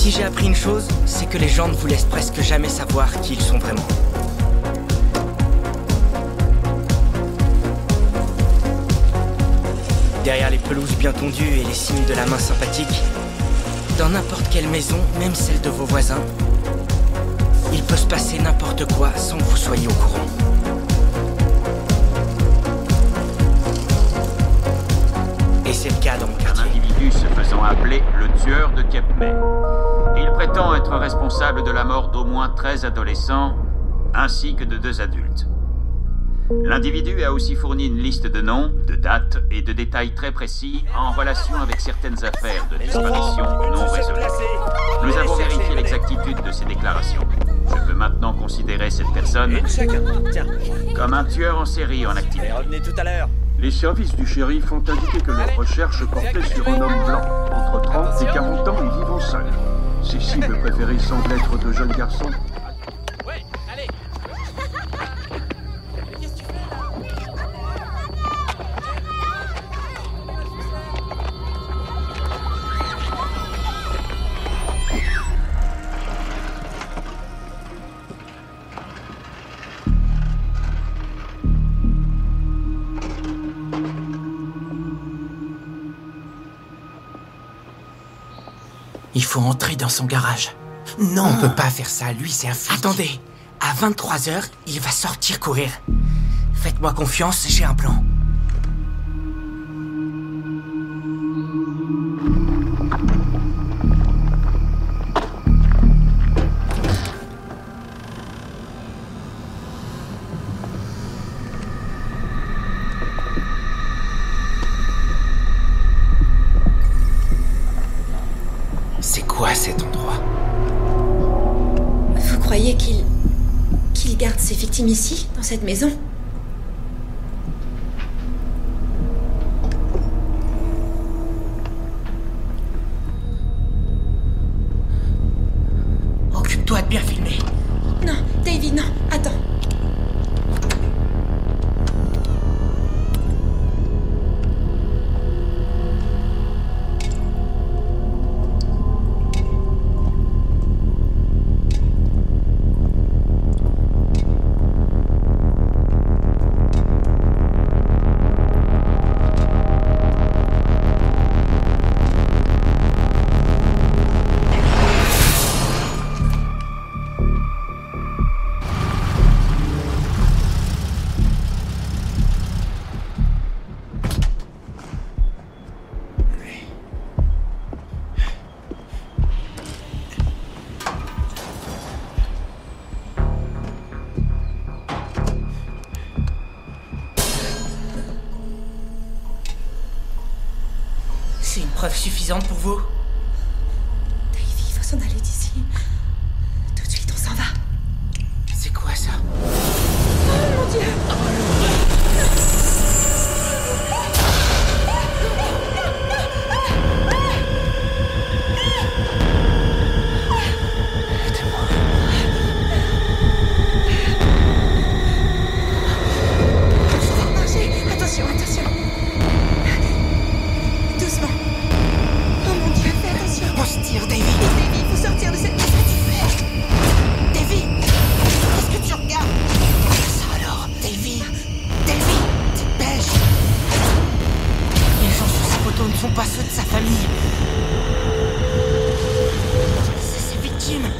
Si j'ai appris une chose, c'est que les gens ne vous laissent presque jamais savoir qui ils sont vraiment. Derrière les pelouses bien tondues et les signes de la main sympathique, dans n'importe quelle maison, même celle de vos voisins, il peut se passer n'importe quoi sans que vous soyez au courant. Et c'est le cas dans mon Un quartier. individu se faisant appeler le tueur de. Il prétend être responsable de la mort d'au moins 13 adolescents ainsi que de deux adultes. L'individu a aussi fourni une liste de noms, de dates et de détails très précis en relation avec certaines affaires de disparition non résolues. Nous avons vérifié l'exactitude de ces déclarations. Je peux maintenant considérer cette personne comme un tueur en série en activité. et revenez tout à l'heure. Les services du shérif ont indiqué que leurs recherches portaient sur un homme blanc, entre 30 et 40 ans et vivant seul. Ses cibles préférées semblent être de jeunes garçons. Il faut entrer dans son garage. Non, on peut pas faire ça. Lui, c'est un flic. Attendez, à 23h, il va sortir courir. Faites-moi confiance, j'ai un plan. Croyez qu'il. qu'il garde ses victimes ici, dans cette maison Occupe-toi de bien filmer. Non, David, non, attends. Preuve suffisante pour vous David Davy, il faut sortir de cette... Qu'est-ce que tu fais. David Qu'est-ce que tu regardes? Ça alors David David Dépêche Les gens sur sa photo ne sont pas ceux de sa famille. C'est ses victimes